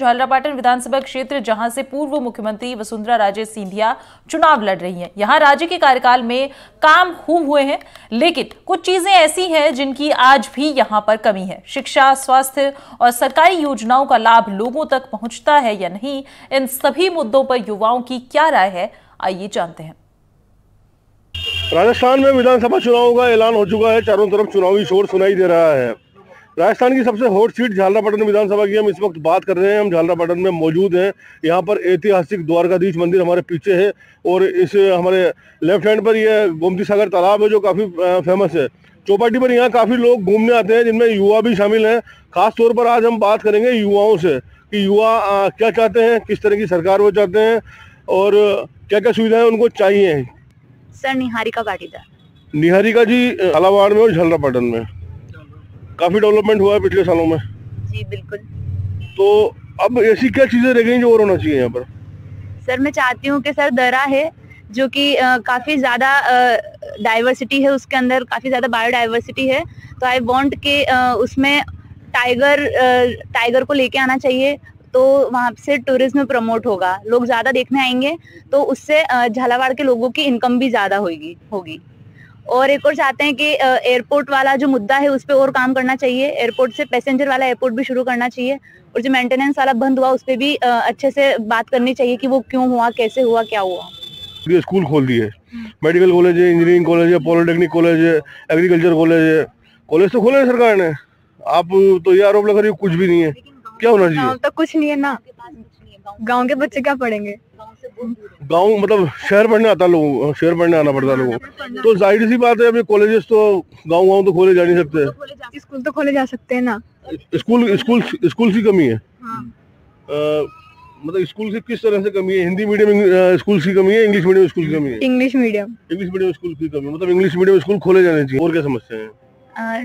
झालरापाटन विधानसभा क्षेत्र, जहाँ से पूर्व मुख्यमंत्री वसुंधरा राजे सिंधिया चुनाव लड़ रही हैं। यहाँ राज्य के कार्यकाल में काम खूब हुए हैं, लेकिन कुछ चीज़ें ऐसी हैं जिनकी आज भी यहाँ पर कमी है। शिक्षा, स्वास्थ्य और सरकारी योजनाओं का लाभ लोगों तक पहुँचता है या नहीं, इन सभी मुद्दों पर युवाओं की क्या राय है, आइए जानते हैं। राजस्थान में विधानसभा चुनाव का ऐलान हो चुका है। चारों तरफ़ चुनावी शोर सुनाई दे रहा है। राजस्थान की सबसे हॉट सीट झालरापाटन विधानसभा की हम इस वक्त बात कर रहे हैं। हम झालरापाटन में मौजूद हैं। यहाँ पर ऐतिहासिक द्वारकाधीश मंदिर हमारे पीछे है और इस हमारे लेफ़्ट हैंड पर यह गोमती सागर तालाब है जो काफ़ी फ़ेमस है। चौपाटी पर यहाँ काफ़ी लोग घूमने आते हैं जिनमें युवा भी शामिल हैं। खास तौर पर आज हम बात करेंगे युवाओं से कि युवा क्या चाहते हैं किस तरह की सरकार वो चाहते हैं और क्या क्या सुविधाएँ उनको चाहिए सर निहारिका पाटीदार निहारिका जी झालावाड़ में और झालरापाटन में। काफ़ी डेवलपमेंट हुआ है पिछले सालों में। जी बिल्कुल। तो अब ऐसी क्या चीज़ें रह गई जो और होना चाहिए यहाँ पर? सर मैं चाहती हूँ कि सर दरा है जो कि काफ़ी ज़्यादा डाइवर्सिटी है उसके अंदर काफ़ी ज़्यादा बायोडाइवर्सिटी है। तो आई वांट के आ, उसमें टाइगर आ, टाइगर को लेके आना चाहिए तो वहाँ से टूरिज़्म प्रमोट होगा। लोग ज़्यादा देखने आएँगे तो उससे झालावाड़ के लोगों की इनकम भी ज़्यादा होगी होगी। और एक और चाहते हैं कि एयरपोर्ट वाला जो मुद्दा है उस पर और काम करना चाहिए। एयरपोर्ट से पैसेंजर वाला एयरपोर्ट भी शुरू करना चाहिए और जो मेंटेनेंस वाला बंद हुआ उस पर भी अच्छे से बात करनी चाहिए कि वो क्यों हुआ कैसे हुआ क्या हुआ। ये स्कूल खोल दिए। मेडिकल कॉलेज है इंजीनियरिंग कॉलेज है पॉलिटेक्निक कॉलेज है एग्रीकल्चर कॉलेज है। कॉलेज तो खोले सरकार ने। आप तो ये आरोप लगा रही कुछ भी नहीं है। क्या होना चाहिए? तो कुछ नहीं है ना। गाँव के बच्चे क्या पढ़ेंगे? गाँव मतलब शहर पढ़ने आता लोगों शहर पढ़ने आना पड़ता लोगों तो ज़ाहिर सी बात है अभी कॉलेजेस तो गाँव गाँव तो खोले जा नहीं सकते। स्कूल तो खोले जा सकते हैं ना। स्कूल स्कूल स्कूल की कमी है। हाँ। मतलब स्कूल की किस तरह से कमी है? हिंदी मीडियम स्कूल की कमी है इंग्लिश मीडियम स्कूल की कमी है? English medium. English medium school की कमी मतलब इंग्लिश मीडियम स्कूल खोले जाने चाहिए। और क्या समस्या है?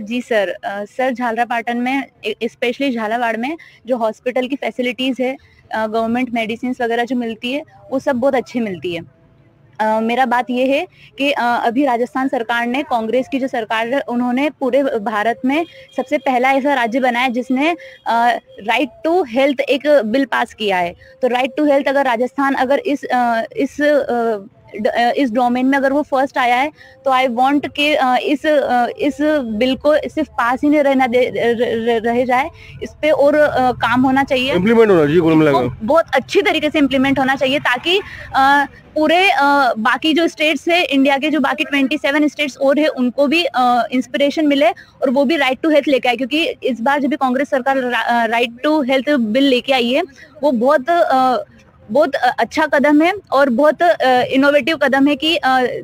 जी सर सर झालरापाटन में स्पेशली झालावाड़ में जो हॉस्पिटल की फैसिलिटीज़ है गवर्नमेंट मेडिसिन वगैरह जो मिलती है वो सब बहुत अच्छी मिलती है। Uh, मेरा बात ये है कि uh, अभी राजस्थान सरकार ने कांग्रेस की जो सरकार है उन्होंने पूरे भारत में सबसे पहला ऐसा राज्य बनाया जिसने राइट टू हेल्थ एक बिल पास किया है। तो राइट टू हेल्थ अगर राजस्थान अगर इस uh, इस इस डोमेन में अगर वो फ़र्स्ट आया है तो आई वांट कि इस इस बिल को सिर्फ़ पास ही नहीं रहना दे रह जाए इस पे और काम होना चाहिए। इम्प्लीमेंट होना चाहिए बहुत अच्छी तरीके से इम्प्लीमेंट होना चाहिए ताकि पूरे बाकी जो स्टेट्स है इंडिया के जो बाकी 27 स्टेट्स और है उनको भी इंस्पिरेशन मिले और वो भी राइट टू हेल्थ लेके आए क्योंकि इस बार जब भी कांग्रेस सरकार राइट टू हेल्थ बिल लेके आई है वो बहुत बहुत अच्छा कदम है और बहुत इनोवेटिव कदम है कि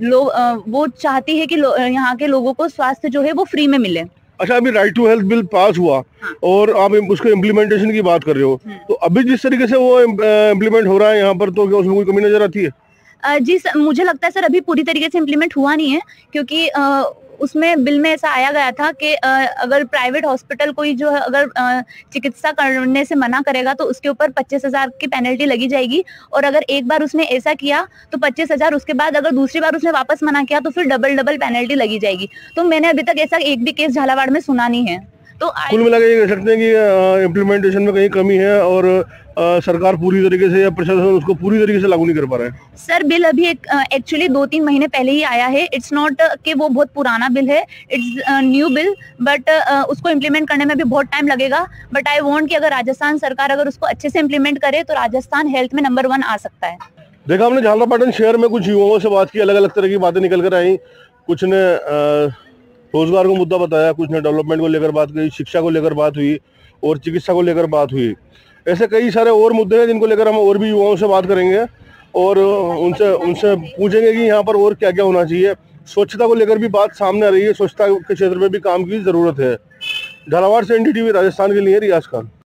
लोग वो चाहती है कि यहाँ के लोगों को स्वास्थ्य जो है वो फ्री में मिले अच्छा अभी right to health bill pass हुआ हाँ। और आप उसके इम्प्लीमेंटेशन की बात कर रहे हो हम्म। तो अभी जिस तरीके से वो इम्प्लीमेंट हो रहा है यहाँ पर तो क्या उसमें कोई कमी नज़र आती है जी सर मुझे लगता है सर अभी पूरी तरीके से इम्प्लीमेंट हुआ नहीं है क्योंकि उसमें बिल में ऐसा आया गया था कि अगर प्राइवेट हॉस्पिटल कोई जो है, अगर चिकित्सा करने से मना करेगा तो उसके ऊपर पच्चीस हज़ार की पेनल्टी लगी जाएगी। और अगर एक बार उसने ऐसा किया तो पच्चीस हज़ार, उसके बाद अगर दूसरी बार उसने वापस मना किया तो फिर डबल डबल पेनल्टी लगी जाएगी। तो मैंने अभी तक ऐसा एक भी केस झालावाड़ में सुना नहीं है। तो कुल मिला के कह सकते हैं कि इम्प्लीमेंटेशन में कहीं कमी है और आ, सरकार पूरी तरीके से या प्रशासन उसको पूरी तरीके से लागू नहीं कर पा रहा है। सर बिल अभी एक्चुअली दो तीन महीने पहले ही आया है। इट्स नॉट कि वो बहुत पुराना बिल है। इट्स न्यू बिल बट उसको इम्प्लीमेंट करने में भी बहुत टाइम लगेगा। बट आई वॉन्ट कि अगर राजस्थान सरकार अगर उसको अच्छे से इम्प्लीमेंट करे तो राजस्थान हेल्थ में नंबर वन आ सकता है। देखा हमने झालरापाटन शहर में कुछ युवाओं से बात की अलग अलग तरह की बातें निकल कर आई। कुछ ने रोज़गार को मुद्दा बताया कुछ ने डेवलपमेंट को लेकर बात की शिक्षा को लेकर बात हुई और चिकित्सा को लेकर बात हुई। ऐसे कई सारे और मुद्दे हैं जिनको लेकर हम और भी युवाओं से बात करेंगे और उनसे उनसे पूछेंगे कि यहाँ पर और क्या क्या होना चाहिए। स्वच्छता को लेकर भी बात सामने आ रही है। स्वच्छता के क्षेत्र में भी काम की ज़रूरत है। झालावाड़ से एनडीटीवी, राजस्थान के लिए रियाज खान।